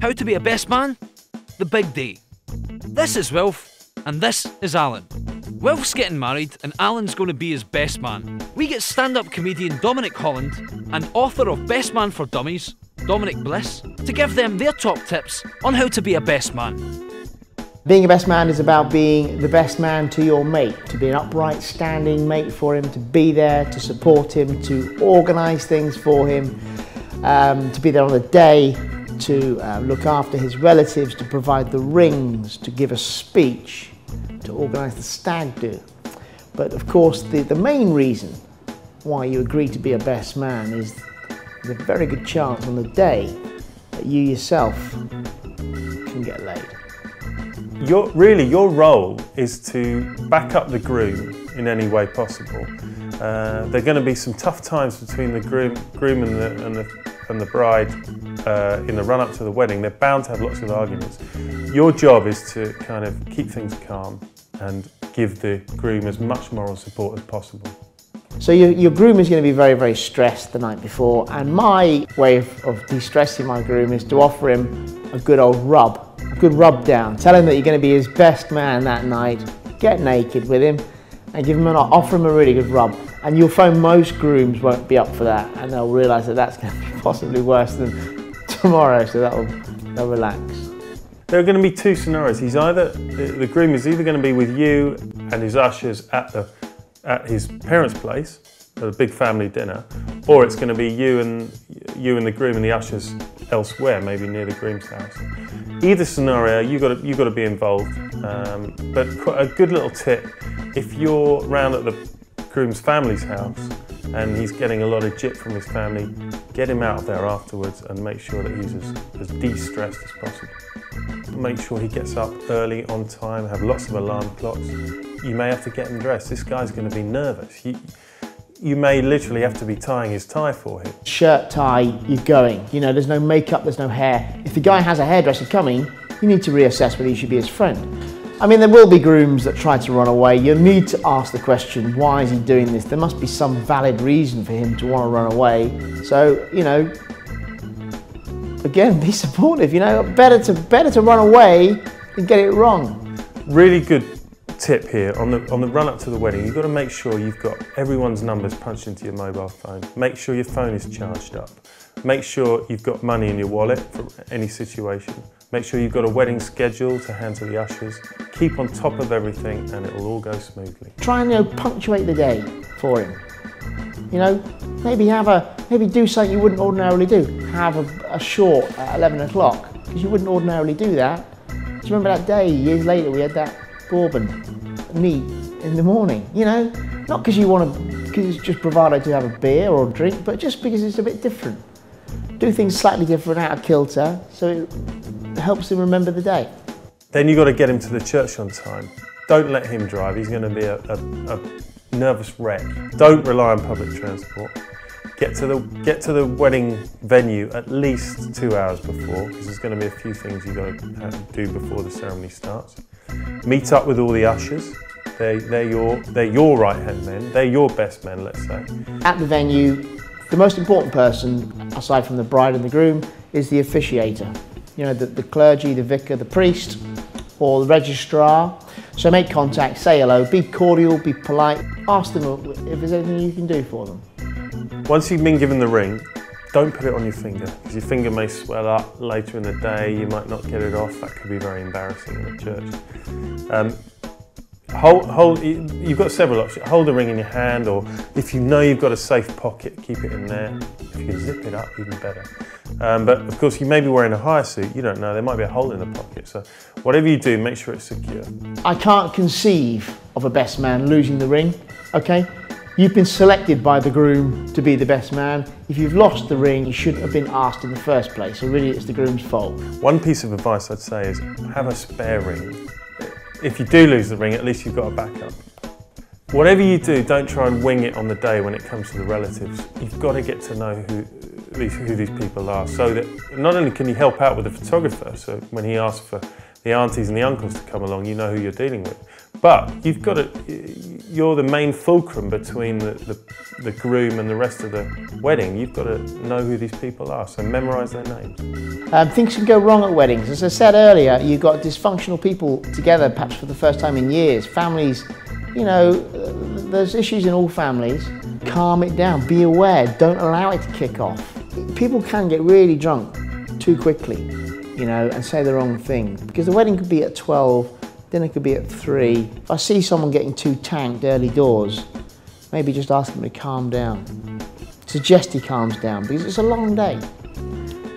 How to be a best man? The big day. This is Wilf, and this is Alan. Wilf's getting married, and Alan's going to be his best man. We get stand up comedian Dominic Holland and author of Best Man for Dummies, Dominic Bliss, to give them their top tips on how to be a best man. Being a best man is about being the best man to your mate, to be an upright, standing mate for him, to be there, to support him, to organise things for him, um, to be there on the day, to uh, look after his relatives, to provide the rings, to give a speech, to organise the stag do. But of course, the, the main reason why you agree to be a best man is there's a very good chance on the day that you yourself can get laid. Your, really, your role is to back up the groom in any way possible. Uh, there are going to be some tough times between the groom, groom and, the, and, the, and the bride uh, in the run up to the wedding. They're bound to have lots of arguments. Your job is to kind of keep things calm and give the groom as much moral support as possible. So your, your groom is going to be very, very stressed the night before, and my way of, of de-stressing my groom is to offer him a good old rub, a good rub down. Tell him that you're going to be his best man that night, get naked with him, and give him an offer him a really good rub. And you'll find most grooms won't be up for that, and they'll realise that that's going to be possibly worse than tomorrow, so that'll they'll relax. There are going to be two scenarios. He's either the groom is either going to be with you and his ushers at the at his parents' place a big family dinner, or it's going to be you and you and the groom and the ushers elsewhere, maybe near the groom's house. Either scenario, you got to you got to be involved. Um, but a good little tip: if you're round at the groom's family's house and he's getting a lot of jip from his family, get him out of there afterwards and make sure that he's as, as de-stressed as possible make sure he gets up early on time, have lots of alarm clocks. You may have to get him dressed. This guy's going to be nervous. You, you may literally have to be tying his tie for him. Shirt, tie, you're going. You know, there's no makeup, there's no hair. If the guy has a hairdresser coming, you need to reassess whether he should be his friend. I mean, there will be grooms that try to run away. You need to ask the question, why is he doing this? There must be some valid reason for him to want to run away. So, you know, again, be supportive. You know, better to better to run away than get it wrong. Really good tip here on the on the run up to the wedding. You've got to make sure you've got everyone's numbers punched into your mobile phone. Make sure your phone is charged up. Make sure you've got money in your wallet for any situation. Make sure you've got a wedding schedule to hand to the ushers. Keep on top of everything and it will all go smoothly. Try and you know, punctuate the day for him. You know, maybe have a maybe do something you wouldn't ordinarily do. Have a, a short at 11 o'clock because you wouldn't ordinarily do that. Do you remember that day years later we had that bourbon neat in the morning? You know, not because you want to because it's just bravado to have a beer or a drink, but just because it's a bit different. Do things slightly different out of kilter so it helps him remember the day. Then you've got to get him to the church on time. Don't let him drive. He's going to be a, a, a nervous wreck. Don't rely on public transport. Get to the get to the wedding venue at least two hours before, because there's going to be a few things you've got to uh, do before the ceremony starts. Meet up with all the ushers. They, they're your they're your right hand men. They're your best men, let's say. At the venue, the most important person, aside from the bride and the groom, is the officiator. You know, the, the clergy, the vicar, the priest, or the registrar. So make contact, say hello, be cordial, be polite, ask them if there's anything you can do for them. Once you've been given the ring, don't put it on your finger because your finger may swell up later in the day, you might not get it off, that could be very embarrassing in a church. Um, hold, hold, you've got several options. Hold the ring in your hand or if you know you've got a safe pocket, keep it in there. If you zip it up, even better. Um, but of course, you may be wearing a hire suit. You don't know. There might be a hole in the pocket. So whatever you do, make sure it's secure. I can't conceive of a best man losing the ring. Okay. You've been selected by the groom to be the best man. If you've lost the ring, you shouldn't have been asked in the first place. So really, it's the groom's fault. One piece of advice I'd say is have a spare ring. If you do lose the ring, at least you've got a backup. Whatever you do, don't try and wing it on the day when it comes to the relatives. You've got to get to know who, these, who these people are so that not only can you help out with the photographer, so when he asks for the aunties and the uncles to come along, you know who you're dealing with. But you've got to, you're the main fulcrum between the, the, the, groom and the rest of the wedding. You've got to know who these people are, so memorize their names. Um, things can go wrong at weddings. As I said earlier, you've got dysfunctional people together, perhaps for the first time in years. Families, you know, there's issues in all families. Calm it down, be aware, don't allow it to kick off. People can get really drunk too quickly, you know, and say the wrong thing. Because the wedding could be at 12, dinner could be at three. If I see someone getting too tanked early doors, maybe just ask them to calm down. Suggest he calms down because it's a long day.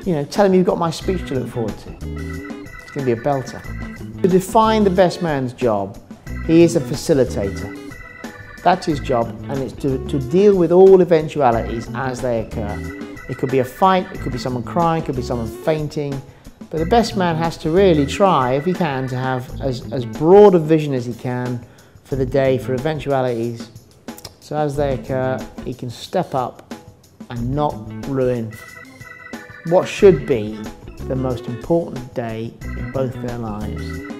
You know, tell him you've got my speech to look forward to. It's going to be a belter. To define the best man's job, he is a facilitator. That's his job, and it's to, to deal with all eventualities as they occur. It could be a fight, it could be someone crying, it could be someone fainting, but the best man has to really try, if he can, to have as, as broad a vision as he can for the day, for eventualities. So as they occur, he can step up and not ruin what should be the most important day in both their lives.